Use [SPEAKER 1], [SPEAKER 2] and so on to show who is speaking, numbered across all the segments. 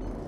[SPEAKER 1] you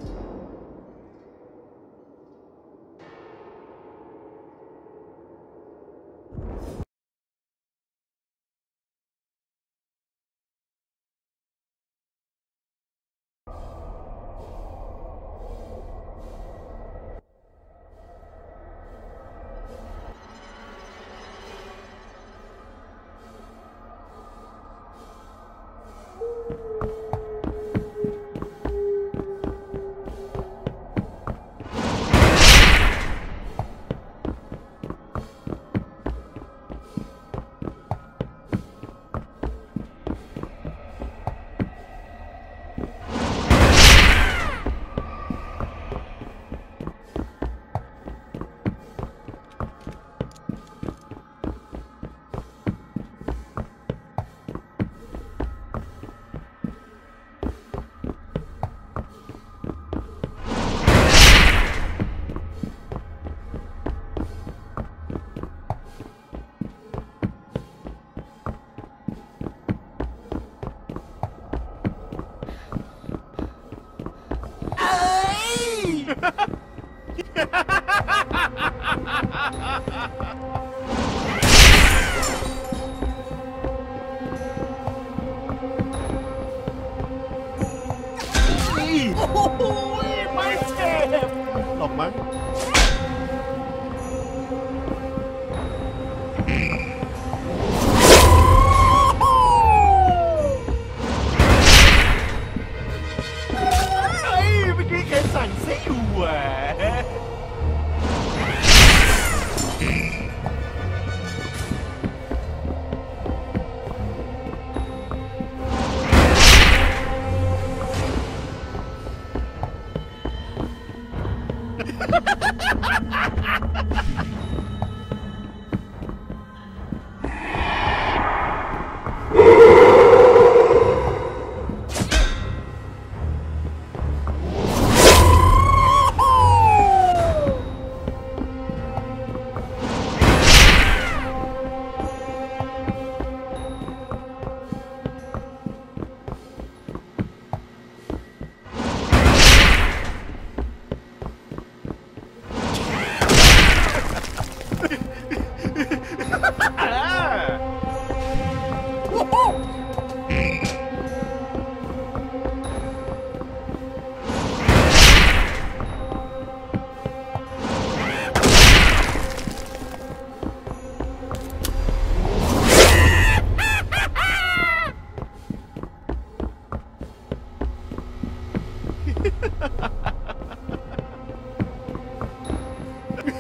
[SPEAKER 1] Ui, mais tempo! Não, mas...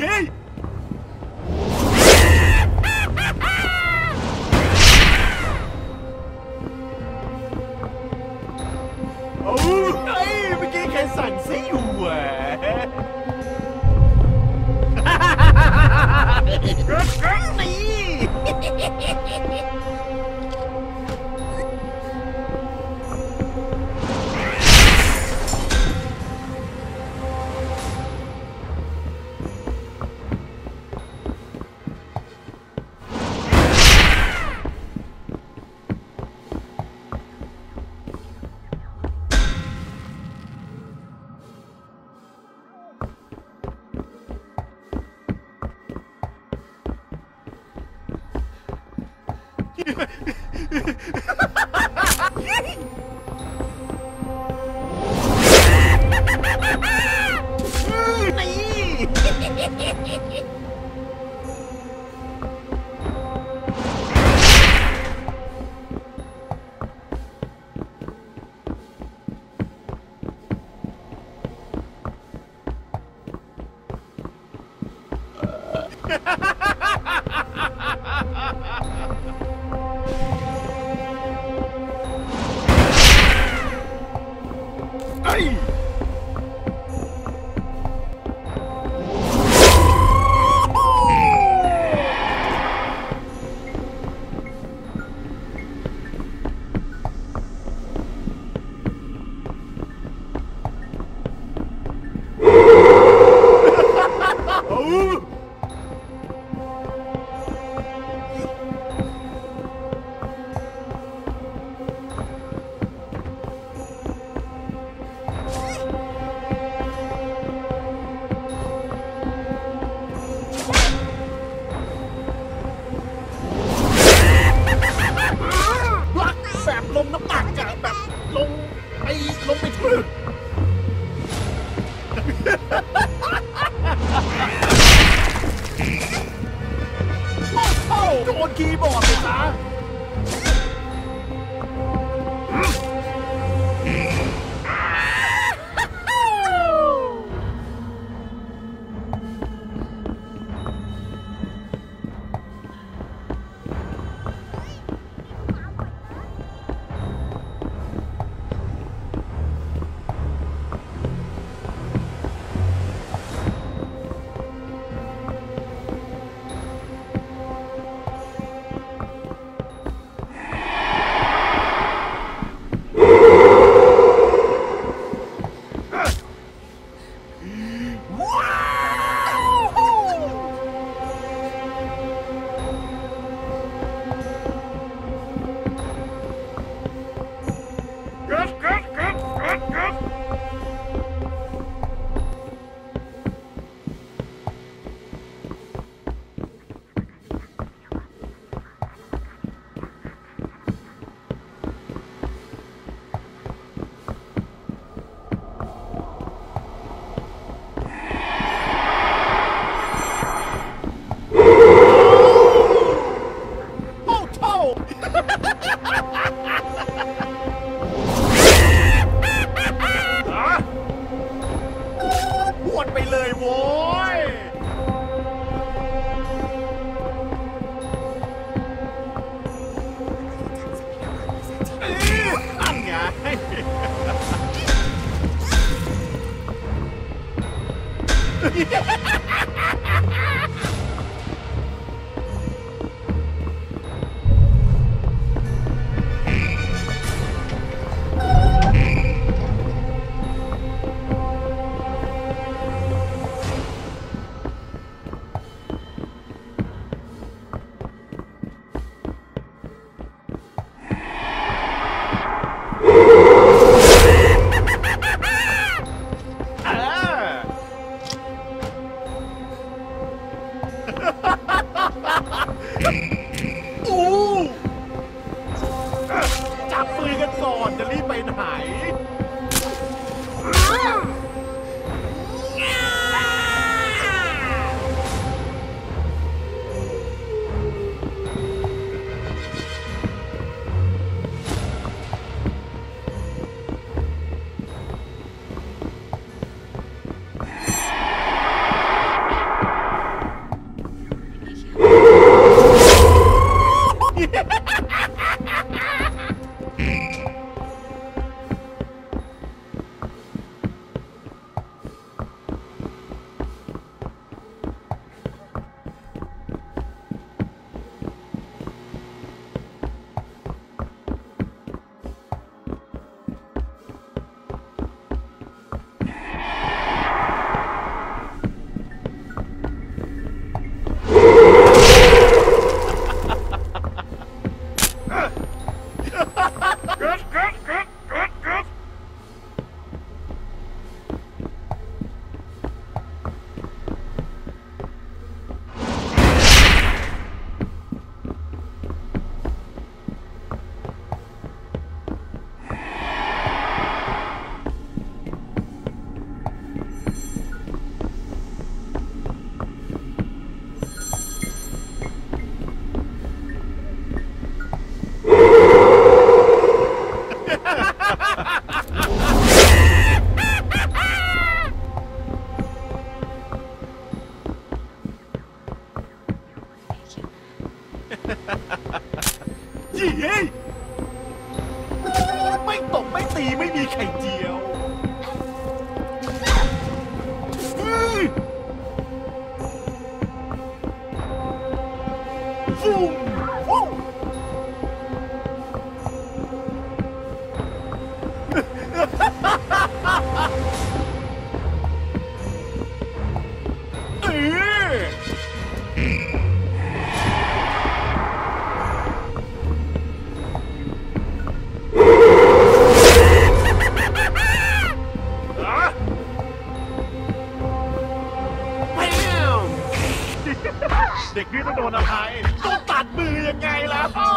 [SPEAKER 1] え。ハハハハハ。Yeah! 父。 เด็กนี่ต้องโดนอะไรต้องตัดมือยังไงล่ะโอ้